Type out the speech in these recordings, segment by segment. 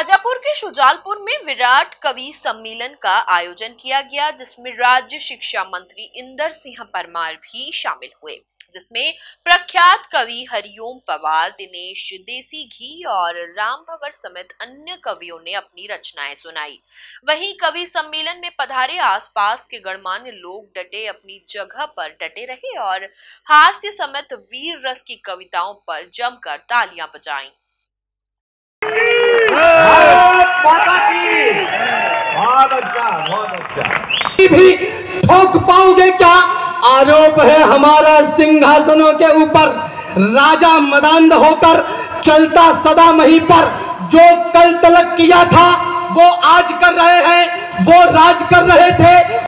शाजापुर के शुजालपुर में विराट कवि सम्मेलन का आयोजन किया गया, जिसमें राज्य शिक्षा मंत्री इंदर सिंह परमार भी शामिल हुए, जिसमें प्रख्यात कवि हरिओम पवार, दिनेश देसी घी और राम भंवर समेत अन्य कवियों ने अपनी रचनाएँ सुनाई। वहीं कवि सम्मेलन में पधारे आसपास के गणमान्य लोग डटे अपनी जगह पर डटे रहे और हास्य समेत वीर रस की कविताओं पर जमकर तालियाँ बजाईं। भी ठोक पाओगे क्या? आरोप है हमारा सिंहासनों के ऊपर। राजा मदांध होकर चलता सदा मही पर। जो कल तलक किया था, वो आज कर रहे हैं, वो राज कर रहे थे।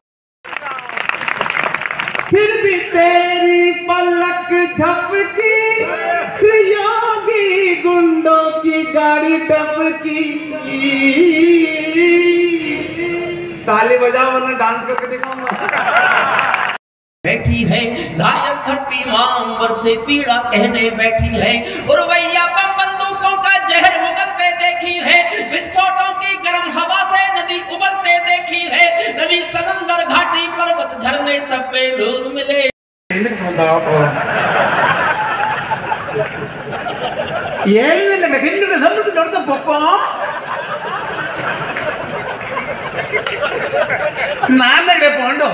फिर भी तेरी पलक झपकी, त्रियोगी गुंडों की गाड़ी टपकी। ताली बजाओ वरना डांस करके दिखाऊंगा बैठी है घायल धरती मां अंबर से पीड़ा कहने बैठी है उर्वैया बम बंदूकों का जहर उगलते देखी है विस्फोटों की गर्म हवा से नदी उबलते देखी है नदी समंदर घाटी पर्वत झरने सब पे नूर मिले ಏನಿಲ್ಲ ಹಿಂದಿನ ಸಣ್ಣದು ದೊಡ್ಡ ಪಪ್ಪ नान नगड़े पोंडो।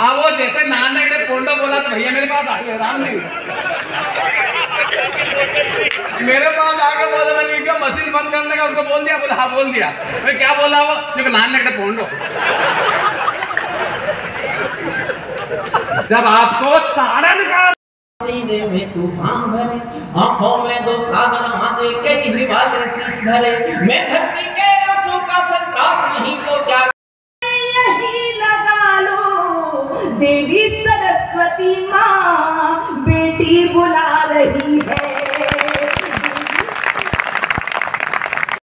हाँ वो जैसे नान नगड़े पोंडो बोला तो भैया मेरे पास आ गया राम जी मेरे पास आके बोला, मैंने क्या मशीन बंद करने का उसको बोल दिया? बोला हाँ बोल दिया। मैं क्या बोला वो? जो नान नगड़े पोंडो। जब आपको ताड़ा निकाल सीने में तूफ़ान भरे, आँखों में दो सागर आंजे कई हिमालय शीश धरे मैं धरती के का संतरास नहीं तो क्या यही लगा लो देवी सरस्वती माँ बेटी बुला रही